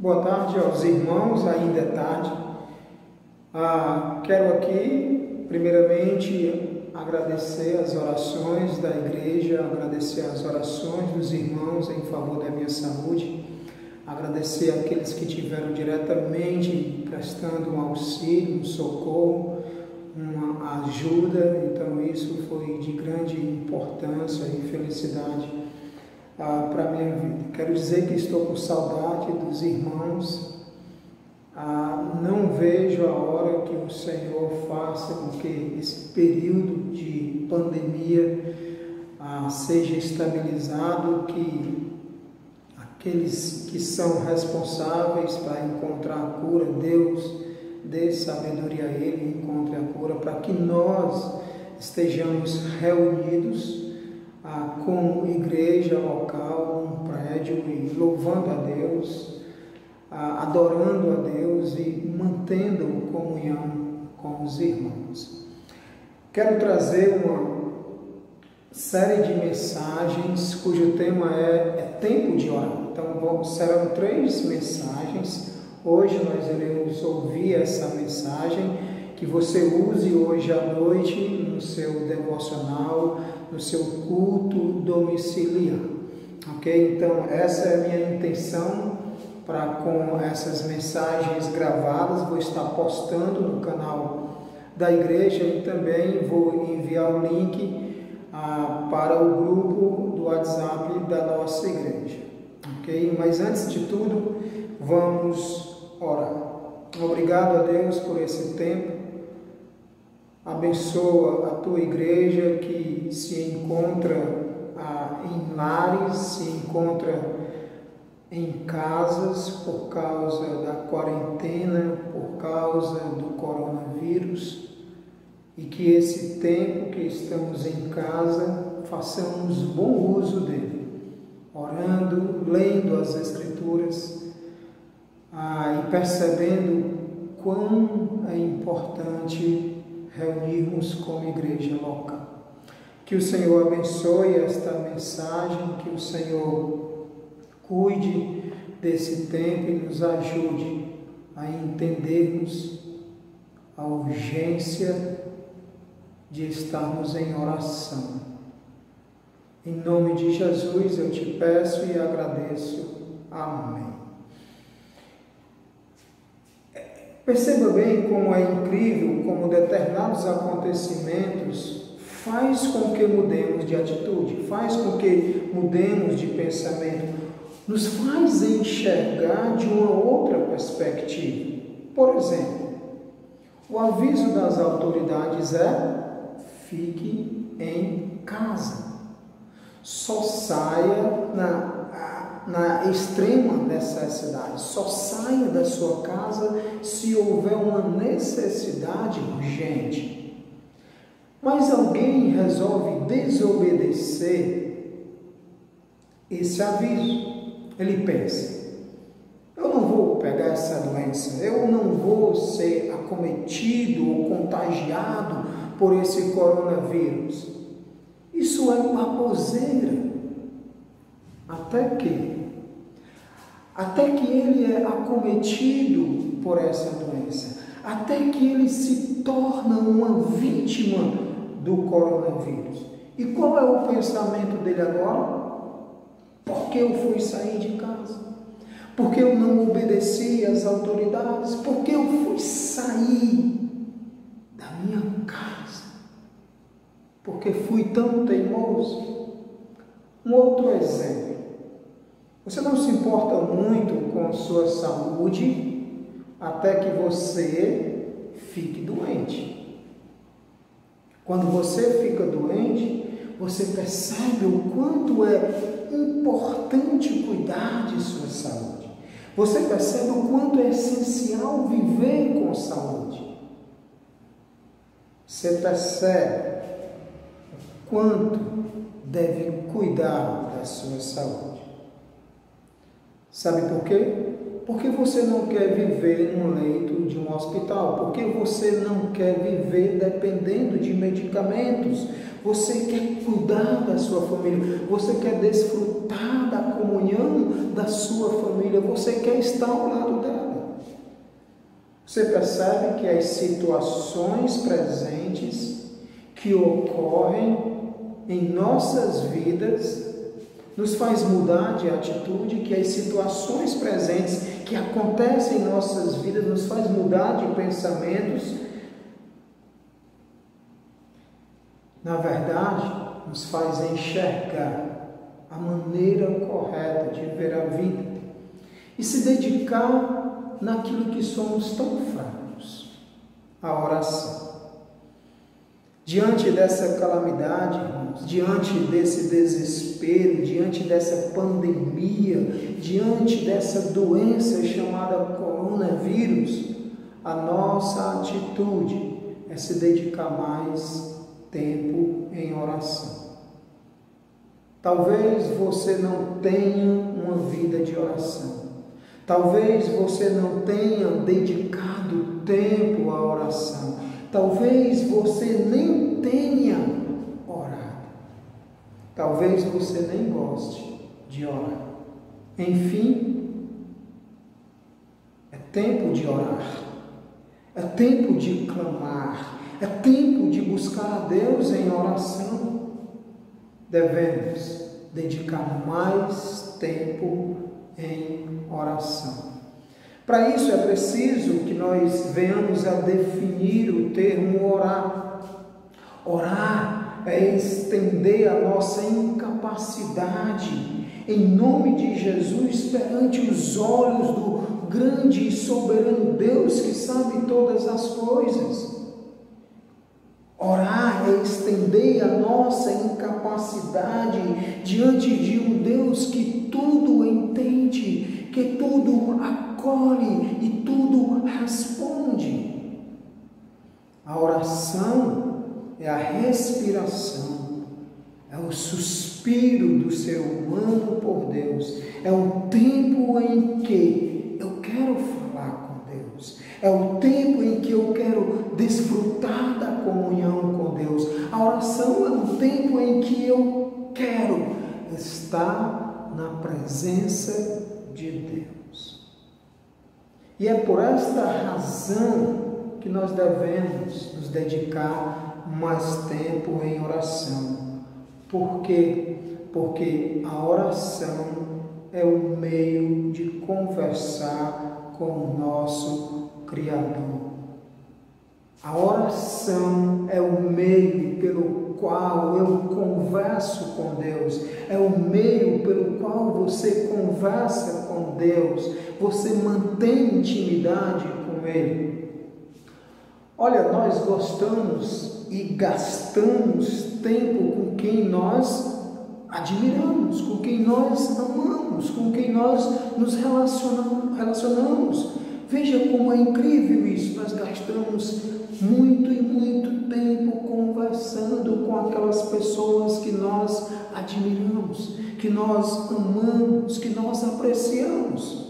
Boa tarde aos irmãos, ainda é tarde. Ah, quero aqui, primeiramente, agradecer as orações da igreja, agradecer as orações dos irmãos em favor da minha saúde, agradecer aqueles que tiveram diretamente prestando um auxílio, um socorro, uma ajuda. Então, isso foi de grande importância e felicidade ah, para a minha vida. Quero dizer que estou com saudade dos irmãos. Ah, não vejo a hora que o Senhor faça com que esse período de pandemia ah, seja estabilizado, que aqueles que são responsáveis para encontrar a cura, Deus dê sabedoria a Ele, encontre a cura, para que nós estejamos reunidos ah, como igreja local, um prédio, e louvando a Deus, ah, adorando a Deus e mantendo comunhão com os irmãos. Quero trazer uma série de mensagens cujo tema é, é tempo de orar. Então serão três mensagens. Hoje nós iremos ouvir essa mensagem que você use hoje à noite no seu devocional, no seu culto domiciliar. Ok? Então, essa é a minha intenção para com essas mensagens gravadas. Vou estar postando no canal da igreja e também vou enviar o link ah, para o grupo do WhatsApp da nossa igreja. Ok? Mas antes de tudo, vamos orar. Obrigado a Deus por esse tempo Abençoa a tua igreja que se encontra ah, em lares, se encontra em casas por causa da quarentena, por causa do coronavírus, e que esse tempo que estamos em casa façamos bom uso dele, orando, lendo as Escrituras ah, e percebendo quão é importante reunirmos como igreja local. Que o Senhor abençoe esta mensagem, que o Senhor cuide desse tempo e nos ajude a entendermos a urgência de estarmos em oração. Em nome de Jesus eu te peço e agradeço. Amém. Perceba bem como é incrível como determinados acontecimentos faz com que mudemos de atitude, faz com que mudemos de pensamento, nos faz enxergar de uma outra perspectiva. Por exemplo, o aviso das autoridades é: fique em casa. Só saia na na extrema necessidade. Só saia da sua casa se houver uma necessidade urgente. Mas alguém resolve desobedecer esse aviso. Ele pensa: eu não vou pegar essa doença, eu não vou ser acometido ou contagiado por esse coronavírus. Isso é baboseira. Até que, até que ele é acometido por essa doença, até que ele se torna uma vítima do coronavírus. E qual é o pensamento dele agora? Porque eu fui sair de casa? Porque eu não obedeci às autoridades? Porque eu fui sair da minha casa? Porque fui tão teimoso? Um outro exemplo. Você não se importa muito com sua saúde até que você fique doente. Quando você fica doente, você percebe o quanto é importante cuidar de sua saúde. Você percebe o quanto é essencial viver com saúde. Você percebe o quanto deve cuidar da sua saúde. Sabe por quê? Por que você não quer viver num leito de um hospital? Por que você não quer viver dependendo de medicamentos? Você quer cuidar da sua família, você quer desfrutar da comunhão da sua família, você quer estar ao lado dela. Você percebe que as situações presentes que ocorrem em nossas vidas nos faz mudar de atitude, que as situações presentes que acontecem em nossas vidas nos faz mudar de pensamentos. Na verdade, nos faz enxergar a maneira correta de ver a vida e se dedicar naquilo que somos tão fracos, a oração. Diante dessa calamidade, irmãos, diante desse desespero, diante dessa pandemia, diante dessa doença chamada coronavírus, a nossa atitude é se dedicar mais tempo em oração. Talvez você não tenha uma vida de oração. Talvez você não tenha dedicado tempo à oração. Talvez você nem tenha orado. Talvez você nem goste de orar. Enfim, é tempo de orar. É tempo de clamar. É tempo de buscar a Deus em oração. Devemos dedicar mais tempo em oração. Para isso é preciso que nós venhamos a definir o termo orar. Orar é estender a nossa incapacidade em nome de Jesus perante os olhos do grande e soberano Deus que sabe todas as coisas. Orar é estender a nossa incapacidade diante de um Deus que tudo entende, que tudo acolhe e tudo responde. A oração é a respiração, é o suspiro do ser humano por Deus, é o tempo em que eu quero falar com Deus, é o tempo em que eu quero desfrutar da comunhão com Deus. A oração é um tempo em que eu quero estar na presença de Deus. E é por esta razão que nós devemos nos dedicar mais tempo em oração. Por quê? Porque a oração é o meio de conversar com o nosso Criador. A oração é o meio pelo qual eu converso com Deus, é o meio pelo qual você conversa com Deus, você mantém intimidade com Ele. Olha, nós gostamos e gastamos tempo com quem nós admiramos, com quem nós amamos, com quem nós nos relacionamos. Veja como é incrível isso, nós gastamos muito e muito tempo conversando com aquelas pessoas que nós admiramos, que nós amamos, que nós apreciamos.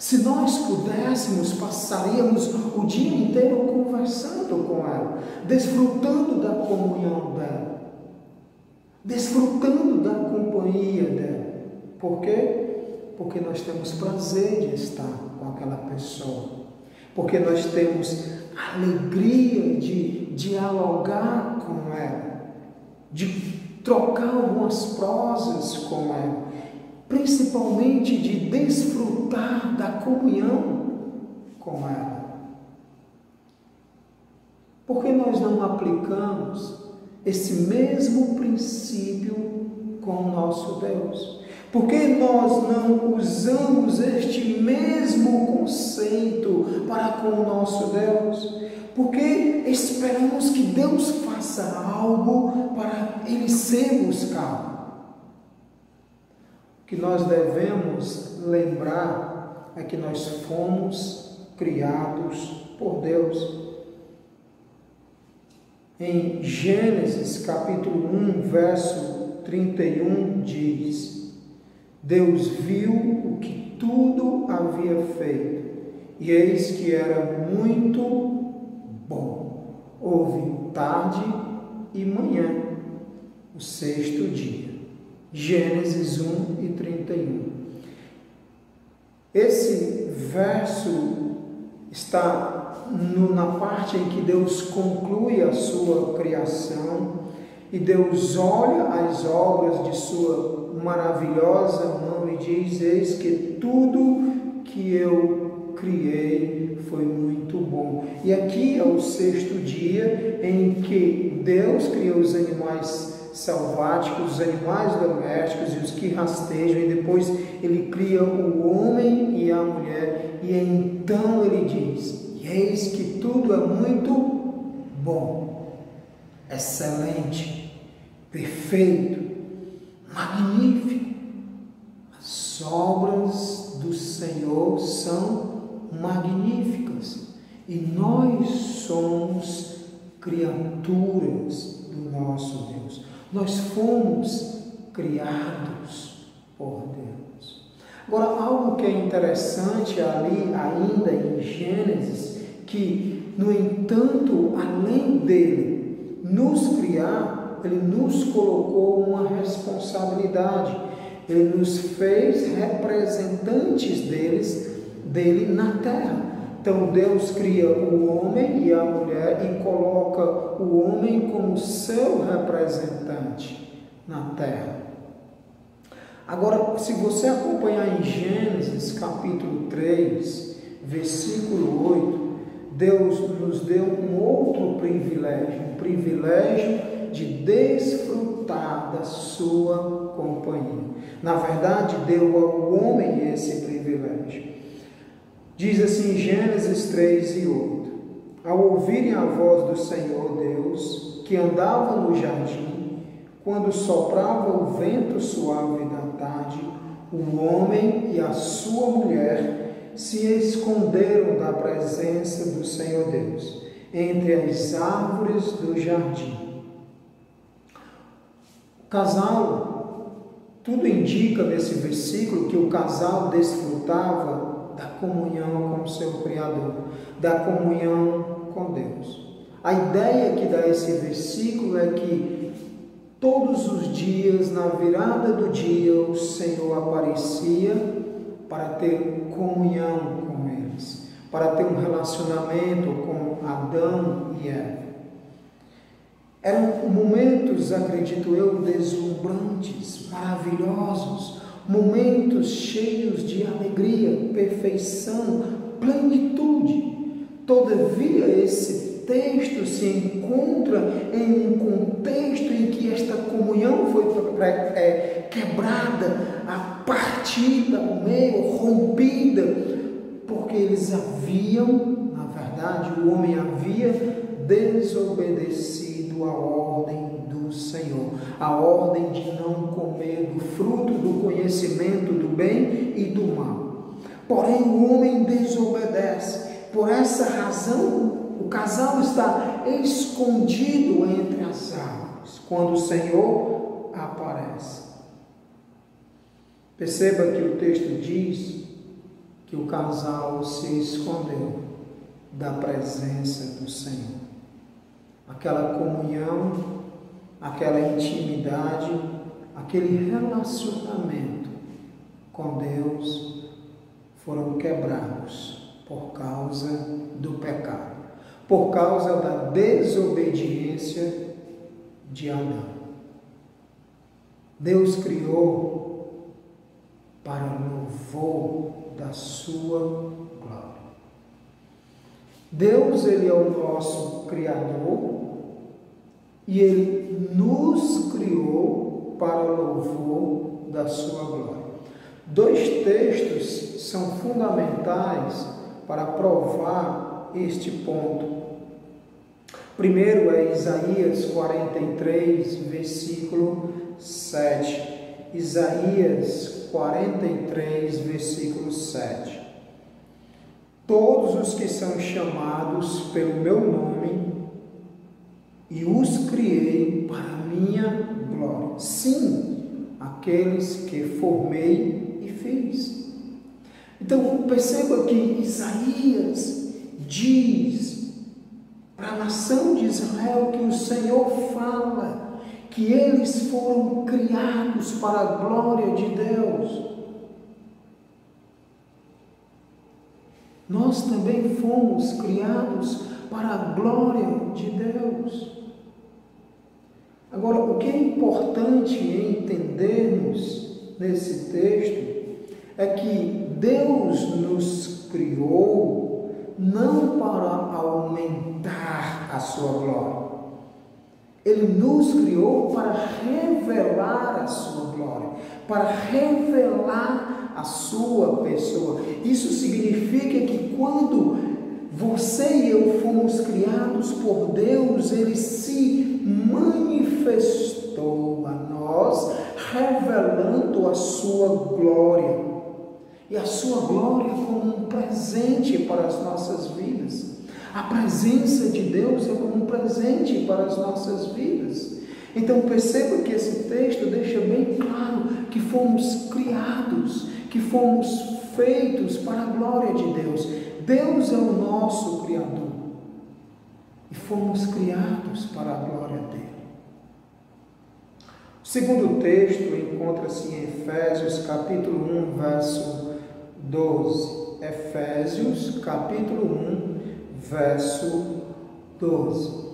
Se nós pudéssemos, passaríamos o dia inteiro conversando com ela, desfrutando da comunhão dela, desfrutando da companhia dela. Por quê? Porque nós temos prazer de estar com aquela pessoa. Porque nós temos alegria de dialogar com ela, de trocar algumas prosas com ela, principalmente de desfrutar da comunhão com ela. Por que nós não aplicamos esse mesmo princípio com o nosso Deus? Por que nós não usamos este mesmo conceito para com o nosso Deus? Porque esperamos que Deus faça algo para ele ser buscado. Que nós devemos lembrar é que nós fomos criados por Deus. Em Gênesis capítulo 1, verso 31 diz: Deus viu o que tudo havia feito, e eis que era muito bom. Houve tarde e manhã, o sexto dia. Gênesis 1 e 31. Esse verso está no, na parte em que Deus conclui a sua criação e Deus olha as obras de sua maravilhosa mão e diz: Eis que tudo que eu criei foi muito bom. E aqui é o sexto dia em que Deus criou os animais selváticos, os animais domésticos e os que rastejam, e depois ele cria o homem e a mulher, e então ele diz: Eis que tudo é muito bom, excelente, perfeito, magnífico. As obras do Senhor são magníficas e nós somos criaturas do nosso Deus. Nós fomos criados por Deus. Agora, algo que é interessante ali, ainda em Gênesis, que, no entanto, além dele nos criar, ele nos colocou uma responsabilidade. Ele nos fez representantes deles, dele na terra. Então Deus cria o homem e a mulher e coloca o homem como seu representante na terra. Agora, se você acompanhar em Gênesis capítulo 3, versículo 8, Deus nos deu um outro privilégio, um privilégio de desfrutar da sua companhia. Na verdade, deu ao homem esse privilégio. Diz assim Gênesis 3 e 8: Ao ouvirem a voz do Senhor Deus, que andava no jardim, quando soprava o vento suave da tarde, o homem e a sua mulher se esconderam da presença do Senhor Deus, entre as árvores do jardim. O casal, tudo indica nesse versículo que o casal desfrutava comunhão com o seu Criador, da comunhão com Deus. A ideia que dá esse versículo é que todos os dias, na virada do dia, o Senhor aparecia para ter comunhão com eles, para ter um relacionamento com Adão e Eva. Eram momentos, acredito eu, deslumbrantes, maravilhosos, momentos cheios de alegria, perfeição, plenitude. Todavia, esse texto se encontra em um contexto em que esta comunhão foi é, quebrada, a partida ao meio, rompida, porque eles haviam, na verdade, o homem havia desobedecido a ordem Senhor. A ordem de não comer do fruto do conhecimento do bem e do mal. Porém, o homem desobedece. Por essa razão, o casal está escondido entre as árvores quando o Senhor aparece. Perceba que o texto diz que o casal se escondeu da presença do Senhor. Aquela comunhão aquela intimidade, aquele relacionamento com Deus foram quebrados por causa do pecado, por causa da desobediência de Adão. Deus criou para louvor da sua glória. Deus, Ele é o nosso Criador e Ele nos criou para louvor da sua glória. Dois textos são fundamentais para provar este ponto. Primeiro é Isaías 43, versículo 7. Isaías 43, versículo 7. Todos os que são chamados pelo meu nome, e os criei para minha glória. Sim, aqueles que formei e fiz. Então perceba que Isaías diz para a nação de Israel que o Senhor fala que eles foram criados para a glória de Deus. Nós também fomos criados para a glória de Deus. Agora, o que é importante entendermos nesse texto é que Deus nos criou não para aumentar a sua glória. Ele nos criou para revelar a sua glória, para revelar a sua pessoa. Isso significa que quando você e eu fomos criados por Deus, ele se manifestou a nós, revelando a sua glória. E a sua glória como um presente para as nossas vidas. A presença de Deus é como um presente para as nossas vidas. Então perceba que esse texto deixa bem claro que fomos criados que fomos feitos para a glória de Deus. Deus é o nosso Criador e fomos criados para a glória dele. O segundo texto encontra-se em Efésios, capítulo 1, verso 12. Efésios, capítulo 1, verso 12.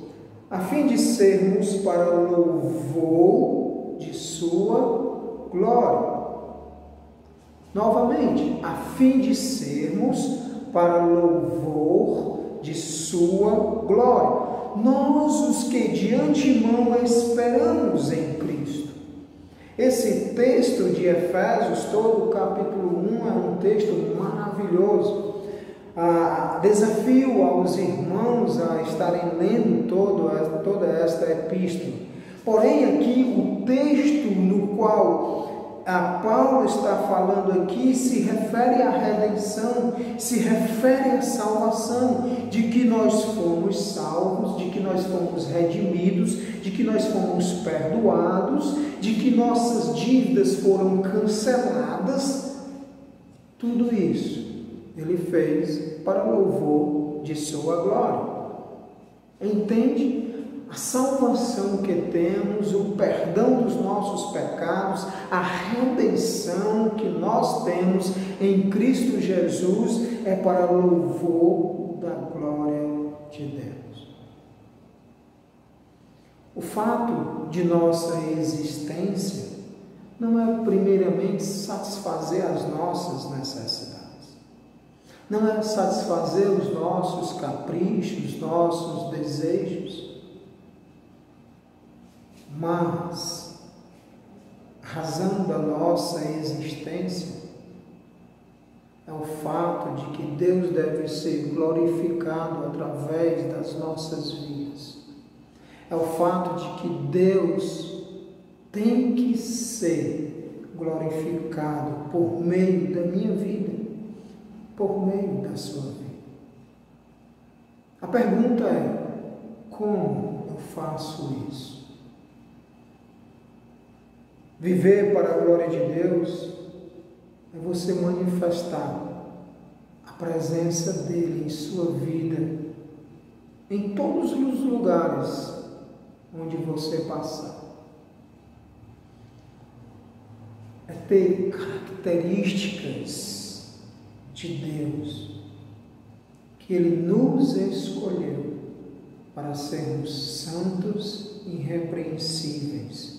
A fim de sermos para o louvor de Sua glória Novamente, a fim de sermos para louvor de Sua glória. Nós, os que de antemão esperamos em Cristo. Esse texto de Efésios, todo o capítulo 1, é um texto maravilhoso. Ah, desafio aos irmãos a estarem lendo todo, toda esta epístola. Porém, aqui o texto no qual a Paulo está falando aqui se refere à redenção, se refere à salvação, de que nós fomos salvos, de que nós fomos redimidos, de que nós fomos perdoados, de que nossas dívidas foram canceladas. Tudo isso ele fez para louvor de sua glória. Entende? A salvação que temos, o perdão dos nossos pecados, a redenção que nós temos em Cristo Jesus é para louvor da glória de Deus. O fato de nossa existência não é primeiramente satisfazer as nossas necessidades. Não é satisfazer os nossos caprichos, nossos desejos mas a razão da nossa existência é o fato de que Deus deve ser glorificado através das nossas vidas. É o fato de que Deus tem que ser glorificado por meio da minha vida, por meio da sua vida. A pergunta é: como eu faço isso? Viver para a glória de Deus é você manifestar a presença dele em sua vida, em todos os lugares onde você passar. É ter características de Deus que Ele nos escolheu para sermos santos e irrepreensíveis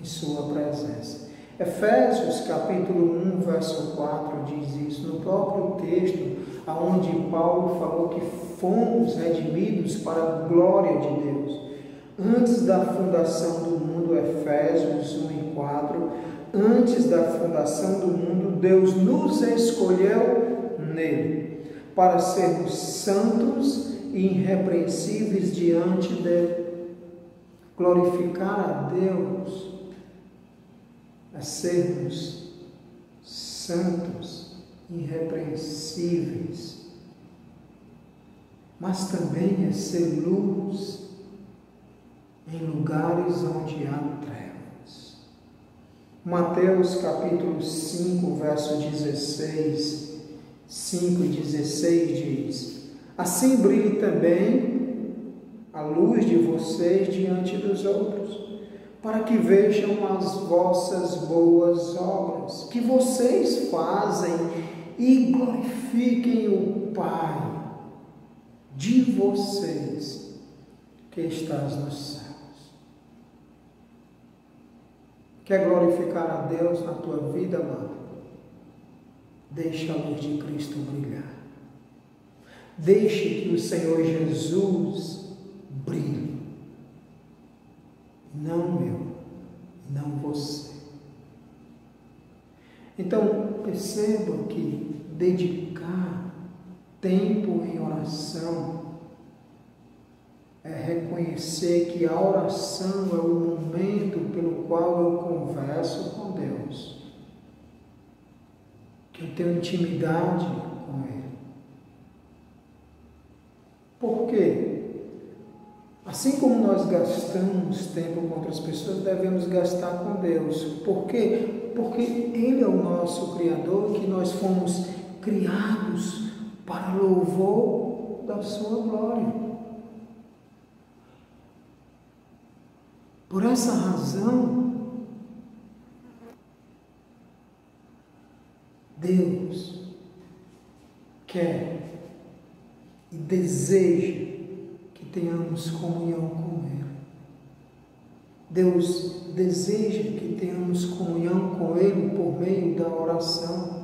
em sua presença. Efésios capítulo 1, verso 4 diz isso, no próprio texto, aonde Paulo falou que fomos redimidos para a glória de Deus. Antes da fundação do mundo, Efésios 1 e 4, antes da fundação do mundo, Deus nos escolheu nele, para sermos santos e irrepreensíveis diante dele. Glorificar a Deus a sermos santos, irrepreensíveis, mas também é ser luz em lugares onde há trevas. Mateus capítulo 5, verso 16 5 e 16 diz: Assim brilhe também a luz de vocês diante dos outros, para que vejam as vossas boas obras que vocês fazem e glorifiquem o Pai de vocês que estás nos céus. Quer glorificar a Deus na tua vida, amado? Deixe a luz de Cristo brilhar. Deixe que o Senhor Jesus brilhe. Não eu, não você. Então, perceba que dedicar tempo em oração é reconhecer que a oração é o momento pelo qual eu converso com Deus eu tenho intimidade com Ele. Por quê? Assim como nós gastamos tempo com outras pessoas, devemos gastar com Deus. Por quê? Porque Ele é o nosso Criador, que nós fomos criados para louvor da Sua glória. Por essa razão, Deus quer e deseja tenhamos comunhão com Ele. Deus deseja que tenhamos comunhão com Ele por meio da oração.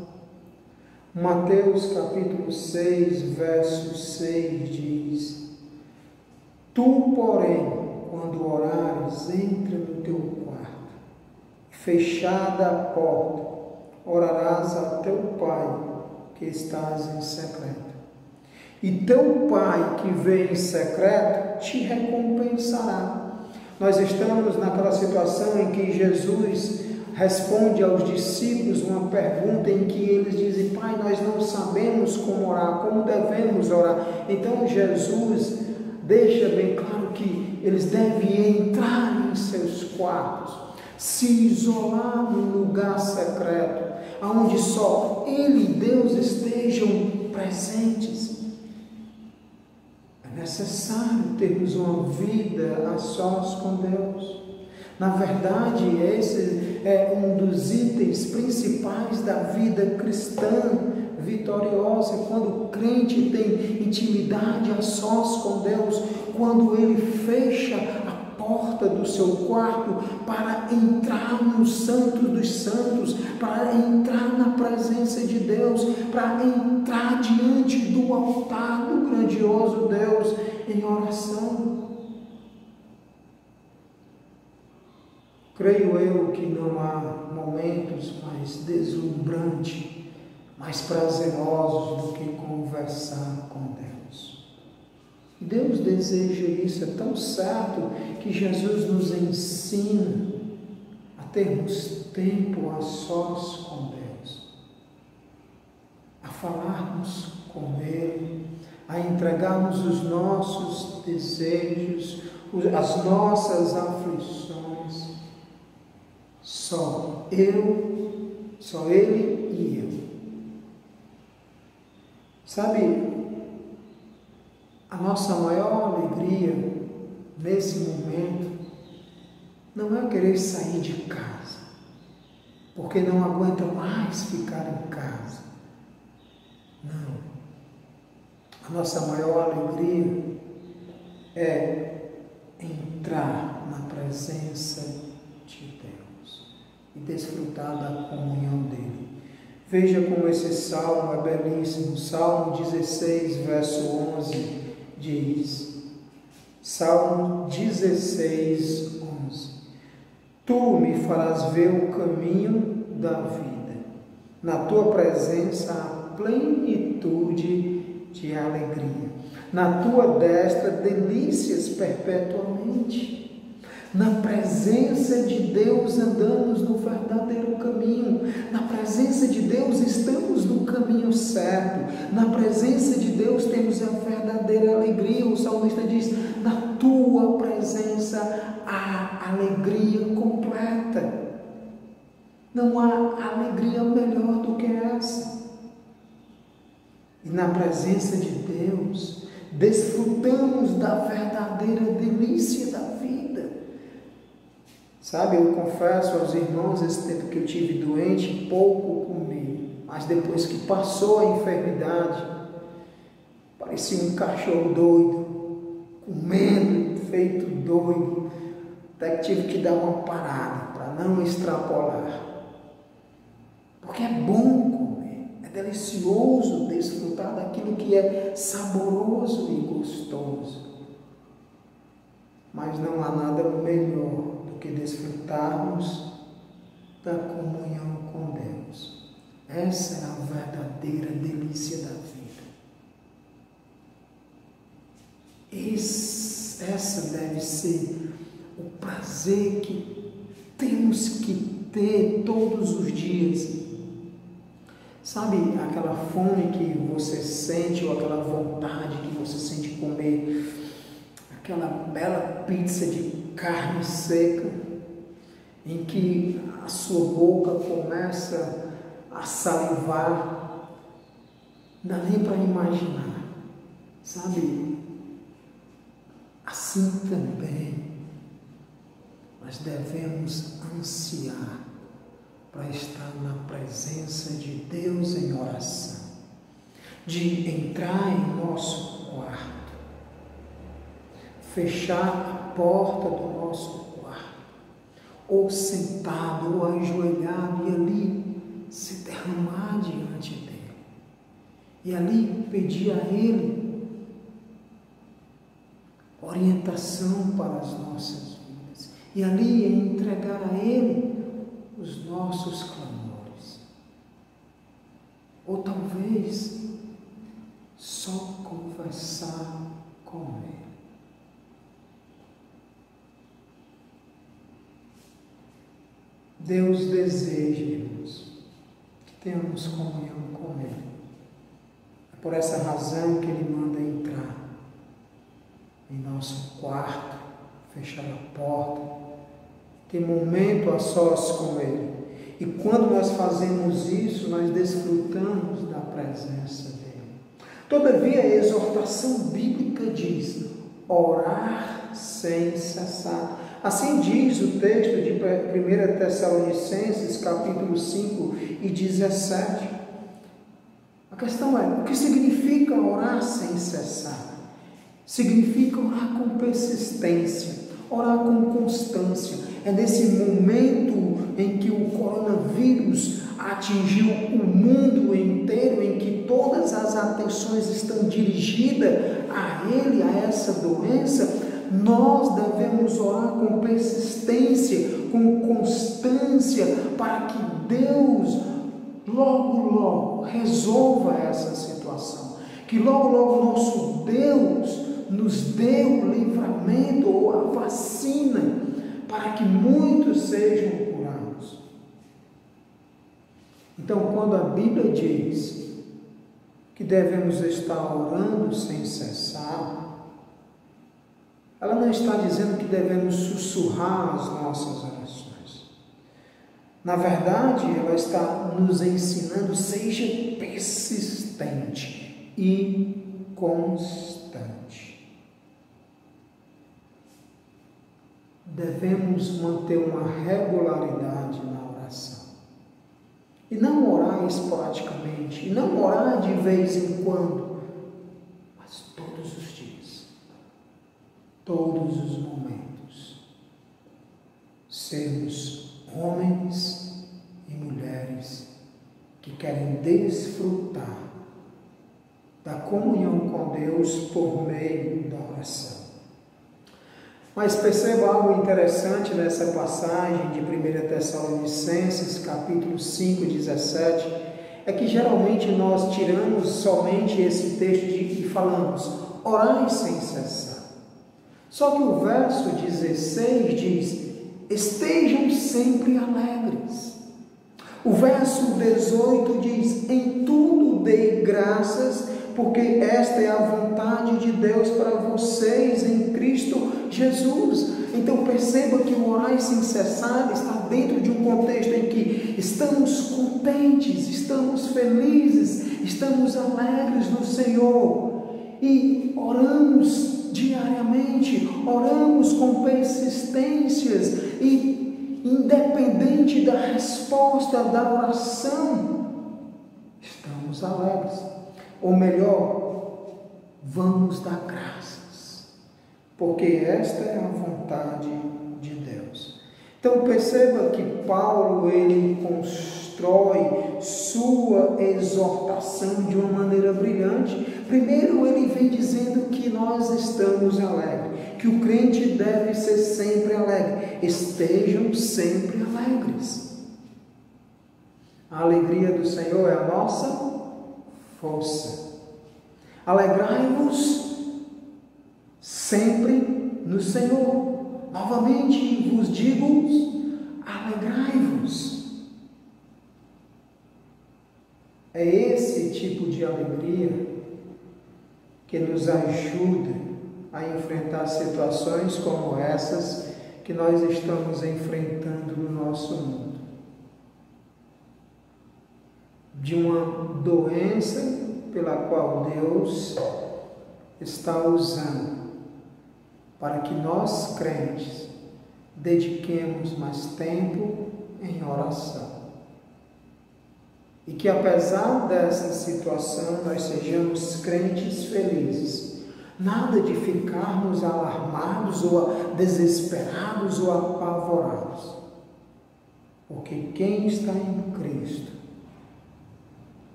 Mateus capítulo 6, verso 6 diz: Tu, porém, quando orares, entra no teu quarto, fechada a porta, orarás a teu Pai que estás em secreto. E teu Pai que vem em secreto te recompensará. Nós estamos naquela situação em que Jesus responde aos discípulos uma pergunta em que eles dizem: Pai, nós não sabemos como orar, como devemos orar. Então Jesus deixa bem claro que eles devem entrar em seus quartos, se isolar num lugar secreto aonde só Ele e Deus estejam presentes. É necessário termos uma vida a sós com Deus. Na verdade, esse é um dos itens principais da vida cristã vitoriosa, quando o crente tem intimidade a sós com Deus, quando ele fecha porta do seu quarto para entrar no Santo dos Santos, para entrar na presença de Deus, para entrar diante do altar do grandioso Deus em oração. Creio eu que não há momentos mais deslumbrantes, mais prazerosos do que conversar Deus. Deseja isso, é tão certo que Jesus nos ensina a termos tempo a sós com Deus, a falarmos com Ele, a entregarmos os nossos desejos, as nossas aflições. Só eu, só Ele e eu. Sabe, a nossa maior alegria nesse momento não é querer sair de casa, porque não aguenta mais ficar em casa. Não. A nossa maior alegria é entrar na presença de Deus e desfrutar da comunhão dele. Veja como esse salmo é belíssimo. Salmo 16, verso 11 diz, Salmo 16, 11: Tu me farás ver o caminho da vida, na tua presença a plenitude de alegria, na tua destra delícias perpetuamente. Na presença de Deus andamos no verdadeiro caminho. Presença de Deus estamos no caminho certo. Na presença de Deus temos a verdadeira alegria. O salmista diz: Na tua presença há alegria completa. Não há alegria melhor do que essa. E na presença de Deus, desfrutamos da verdadeira delícia da. Sabe, eu confesso aos irmãos, esse tempo que eu tive doente, pouco comi, mas depois que passou a enfermidade, parecia um cachorro doido, comendo, feito doido, até que tive que dar uma parada para não extrapolar. Porque é bom comer, é delicioso desfrutar daquilo que é saboroso e gostoso. Mas não há nada melhor do que desfrutarmos da comunhão com Deus. Essa é a verdadeira delícia da vida. Esse, essa deve ser o prazer que temos que ter todos os dias Sabe aquela fome que você sente ou aquela vontade que você sente comer aquela bela pizza de carne seca em que a sua boca começa a salivar, não dá nem para imaginar, sabe? Assim também nós devemos ansiar para estar na presença de Deus em oração, de entrar em nosso quarto, fechar a porta do nosso quarto, ou sentado ou ajoelhado e ali se derramar diante dele, e ali pedir a ele orientação para as nossas vidas, e ali entregar a ele os nossos clamores. Ou talvez só conversar com Ele. Deus deseja, irmãos, que tenhamos comunhão com Ele. É por essa razão que Ele manda entrar em nosso quarto, fechar a porta, ter momento a sós com Ele. E quando nós fazemos isso, nós desfrutamos da presença dEle. Todavia, a exortação bíblica diz: orar sem cessar. Assim diz o texto de 1 Tessalonicenses, capítulo 5 e 17. A questão é: o que significa orar sem cessar? Significa orar com persistência, orar com constância, é nesse momento em que o coronavírus atingiu o mundo inteiro, em que todas as atenções estão dirigidas a ele, a essa doença, nós devemos orar com persistência, com constância, para que Deus logo, logo resolva essa situação. Que logo, logo nosso Deus nos dê o livramento ou a vacina para que muitos sejam curados. Então, quando a Bíblia diz que devemos estar orando sem cessar, ela não está dizendo que devemos sussurrar as nossas orações. Na verdade, ela está nos ensinando, seja persistente e constante. devemos manter uma regularidade na oração. E não orar esporadicamente, e não orar de vez em quando, mas todos os dias, todos os momentos. Sermos homens e mulheres que querem desfrutar da comunhão com Deus por meio da oração. Mas perceba algo interessante nessa passagem de 1 Tessalonicenses, capítulo 5, 17, é que geralmente nós tiramos somente esse texto de, e falamos, orai sem cessar. Só que o verso 16 diz, estejam sempre alegres. O verso 18 diz, em tudo dei graças, porque esta é a vontade de Deus para vocês em Cristo Jesus. Então perceba que o orar sem cessar está dentro de um contexto em que estamos contentes, estamos felizes, estamos alegres no Senhor e oramos diariamente, oramos com persistências e independente da resposta da oração, estamos alegres. Ou melhor, vamos dar graças, porque esta é a vontade de Deus. Então perceba que Paulo ele constrói sua exortação de uma maneira brilhante. Primeiro ele vem dizendo que nós estamos alegres, que o crente deve ser sempre alegre. Estejam sempre alegres. A alegria do Senhor é a nossa força. Alegrai-vos sempre no Senhor. Novamente vos digo: alegrai-vos. É esse tipo de alegria que nos ajuda a enfrentar situações como essas que nós estamos enfrentando no nosso mundo. De uma doença pela qual Deus está usando para que nós crentes dediquemos mais tempo em oração. E que apesar dessa situação nós sejamos crentes felizes. Nada de ficarmos alarmados ou desesperados ou apavorados. Porque quem está em Cristo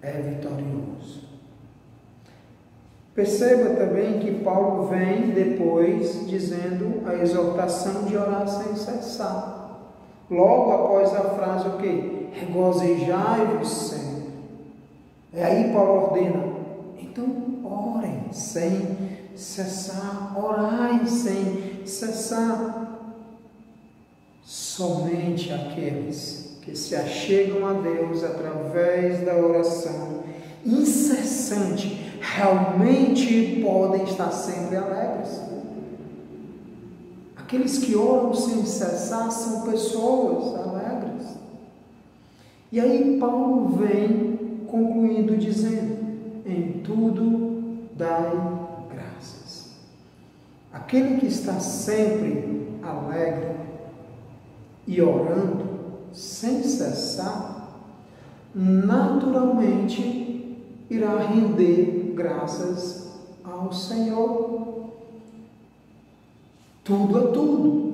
é vitorioso. Perceba também que Paulo vem depois dizendo a exortação de orar sem cessar. Logo após a frase o quê? Regozijai-vos sempre. E aí Paulo ordena, então orem sem cessar, orai sem cessar. Somente aqueles que se achegam a Deus através da oração incessante realmente podem estar sempre alegres. Aqueles que oram sem cessar são pessoas. E aí Paulo vem concluindo dizendo: em tudo dai graças. Aquele que está sempre alegre e orando sem cessar, naturalmente irá render graças ao Senhor. Tudo é tudo.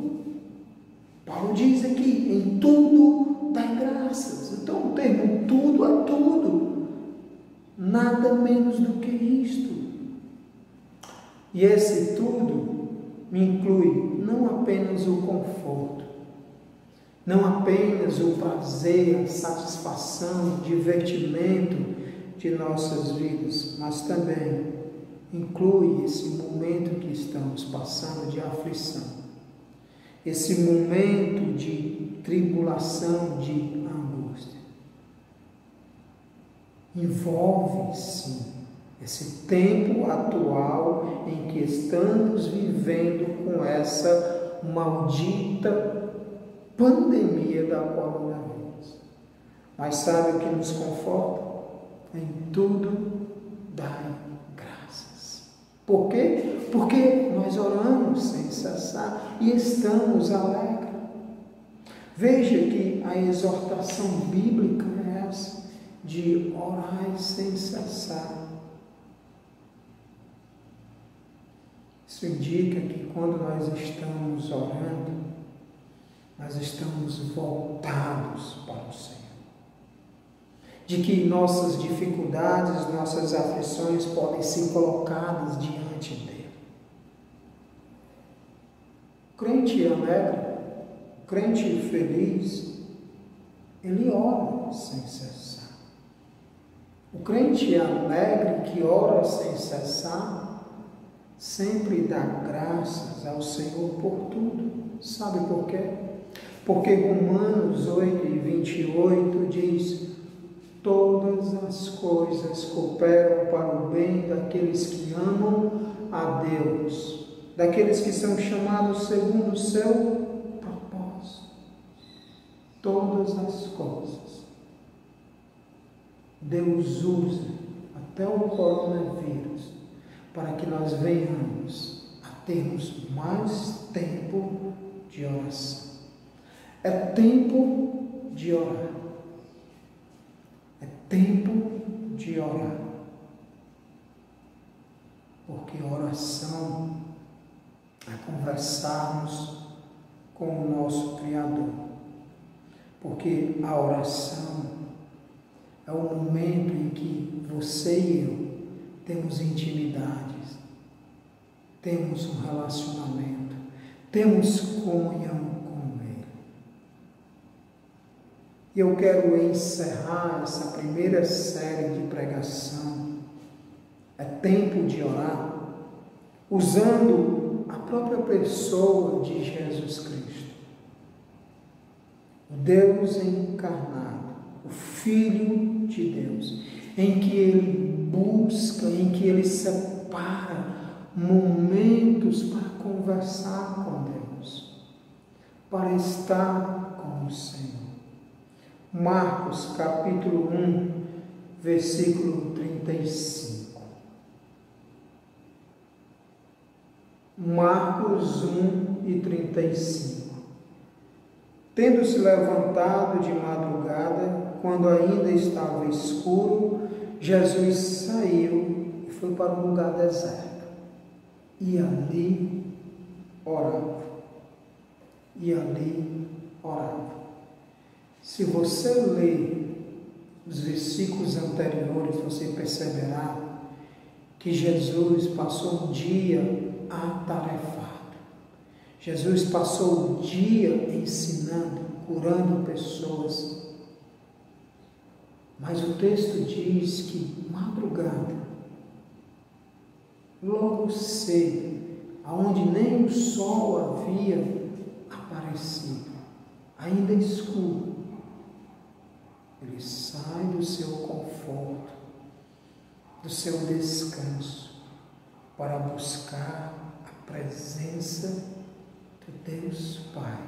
Paulo diz aqui, em tudo dá graças. Então o termo tudo é tudo. Nada menos do que isto. E esse tudo me inclui não apenas o conforto, não apenas o prazer, a satisfação, o divertimento, de nossas vidas, mas também inclui esse momento que estamos passando de aflição, esse momento de tribulação, de angústia. Envolve, sim, esse tempo atual em que estamos vivendo com essa maldita pandemia da coronavírus. Mas sabe o que nos conforta? em tudo dai. Por quê? Porque nós oramos sem cessar e estamos alegres. Veja que a exortação bíblica é essa, de orar sem cessar. Isso indica que quando nós estamos orando, nós estamos voltados para o Senhor de que nossas dificuldades, nossas aflições podem ser colocadas diante dele. Crente alegre, crente feliz, ele ora sem cessar. O crente alegre que ora sem cessar, sempre dá graças ao Senhor por tudo. Sabe por quê? Porque Romanos 8 e 28 diz: todas as coisas cooperam para o bem daqueles que amam a Deus, daqueles que são chamados segundo o seu propósito. Todas as coisas Deus usa até o coronavírus, para que nós venhamos a termos mais tempo de oração. É tempo de orar. Tempo de orar. Porque oração é conversarmos com o nosso Criador. Porque a oração é o momento em que você e eu temos intimidades, temos um relacionamento, temos comunhão com Ele. Eu quero encerrar essa primeira série de pregação. É tempo de orar, usando a própria pessoa de Jesus Cristo, o Deus encarnado, o Filho de Deus, em que ele busca, em que ele separa momentos para conversar com Deus, para estar com o Senhor. Marcos capítulo 1, versículo 35. Marcos 1 e 35. Tendo se levantado de madrugada, quando ainda estava escuro, Jesus saiu e foi para um lugar deserto. E ali orava. E ali orava. Se você ler os versículos anteriores, você perceberá que Jesus passou o dia atarefado. Jesus passou o dia ensinando, curando pessoas, mas o texto diz que madrugada, logo cedo, aonde nem o sol havia aparecido, ainda escuro, sai do seu conforto, do seu descanso, para buscar a presença de Deus Pai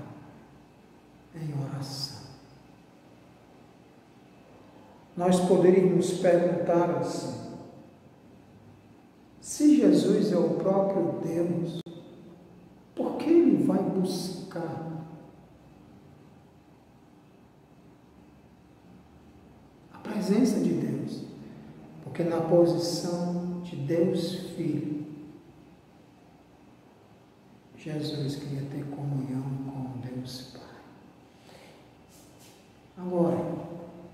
em oração nós poderíamos perguntar assim: se Jesus é o próprio Deus, por que ele vai buscar? A presença de Deus, porque na posição de Deus Filho, Jesus queria ter comunhão com Deus Pai. Agora,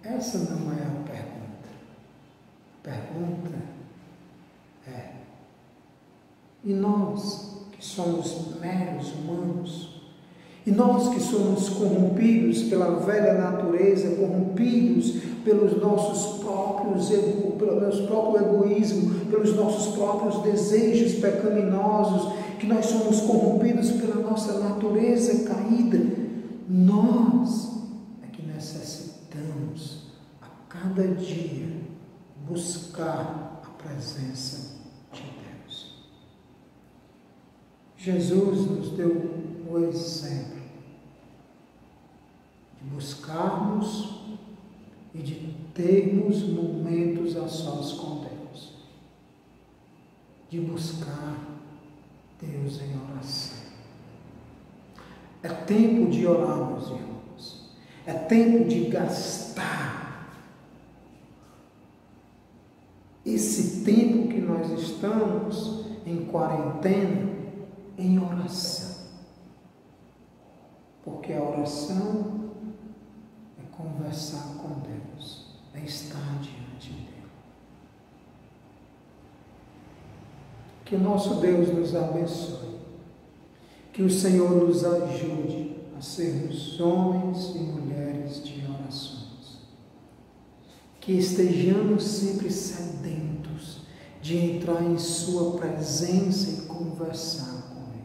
essa não é a pergunta. A pergunta é: e nós que somos meros humanos, e nós que somos corrompidos pela velha natureza, corrompidos pelos nossos próprios pelo nosso próprio egoísmo, pelos nossos próprios desejos pecaminosos, que nós somos corrompidos pela nossa natureza caída, nós cada dia buscar a presença de Deus. Jesus nos deu o exemplo de buscarmos e de termos momentos a sós com Deus, de buscar Deus em oração. É tempo de orar, meus irmãos. É tempo de gastar esse tempo que nós estamos em quarentena em oração. Porque a oração conversar com Deus, é estar diante dele. Que o nosso Deus nos abençoe. Que o Senhor nos ajude a sermos homens e mulheres de oração que estejamos sempre sedentos de entrar em Sua presença e conversar com Ele.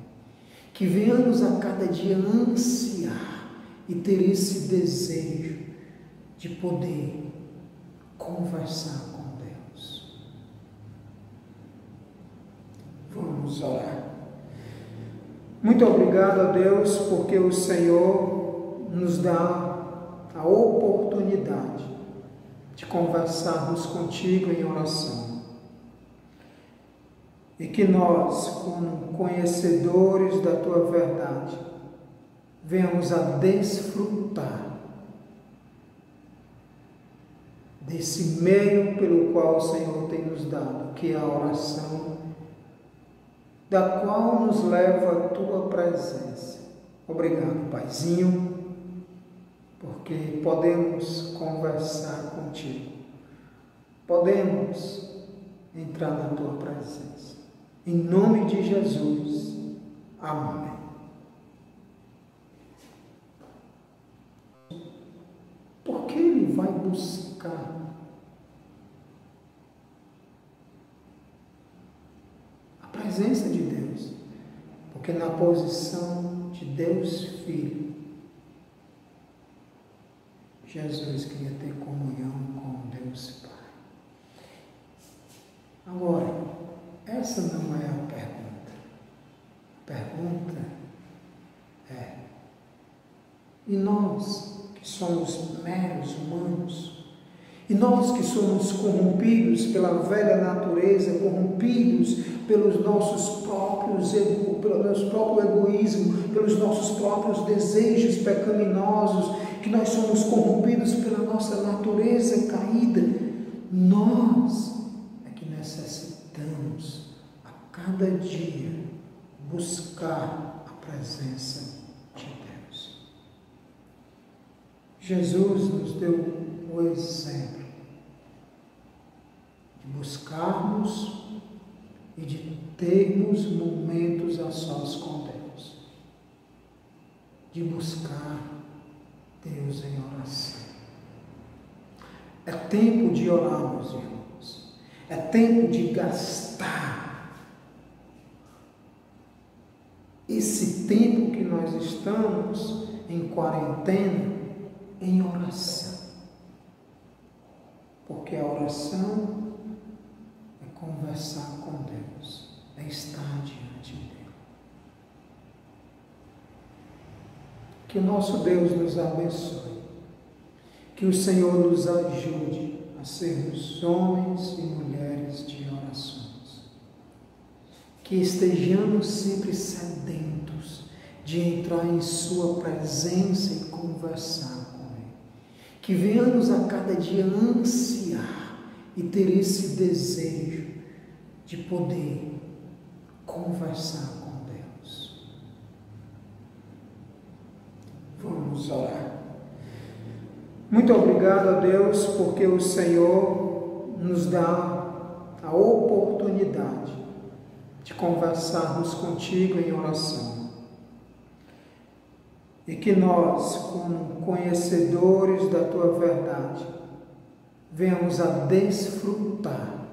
Que venhamos a cada dia ansiar e ter esse desejo de poder conversar com Deus. Vamos orar. Muito obrigado a Deus porque o Senhor nos dá a oportunidade de conversarmos contigo em oração. e que nós, como conhecedores da tua verdade, venhamos a desfrutar desse meio pelo qual o Senhor tem nos dado, que é a oração, da qual nos leva a tua presença. Obrigado, Paizinho, porque podemos conversar contigo, podemos entrar na tua presença. Em nome de Jesus. Amém. A presença de Deus? Porque na posição de Deus Filho, Jesus queria ter comunhão com Deus Pai. Agora, essa não é a pergunta. A pergunta é: e nós somos meros humanos, e nós que somos corrompidos pela velha natureza, corrompidos pelos nossos próprios ego, pelo nosso próprio egoísmo, pelos nossos próprios desejos pecaminosos, que nós somos corrompidos pela nossa natureza caída, nós necessitamos a cada dia buscar a presença de Deus. Jesus nos deu o exemplo de buscarmos e de termos momentos a sós com Deus, de buscar Deus em oração. É tempo de orarmos, irmãos. É tempo de gastar esse tempo que nós estamos em quarentena em oração. Porque a oração é conversar com Deus, é estar diante dele. Que o nosso Deus nos abençoe. Que o Senhor nos ajude a sermos homens e mulheres de orações. Que estejamos sempre sedentos de entrar em Sua presença e conversar. Que venhamos a cada dia ansiar e ter esse desejo de poder conversar com Deus. Vamos orar. Muito obrigado a Deus, porque o Senhor nos dá a oportunidade de conversarmos contigo em oração. E que nós, como conhecedores da tua verdade, venhamos a desfrutar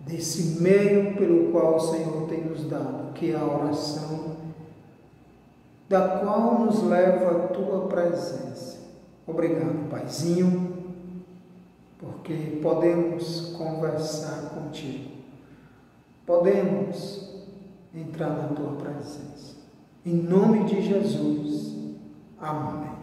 desse meio pelo qual o Senhor tem nos dado, que é a oração da qual nos leva a tua presença. Obrigado, Paizinho, porque podemos conversar contigo, podemos entrar na tua presença. Em nome de Jesus, amém.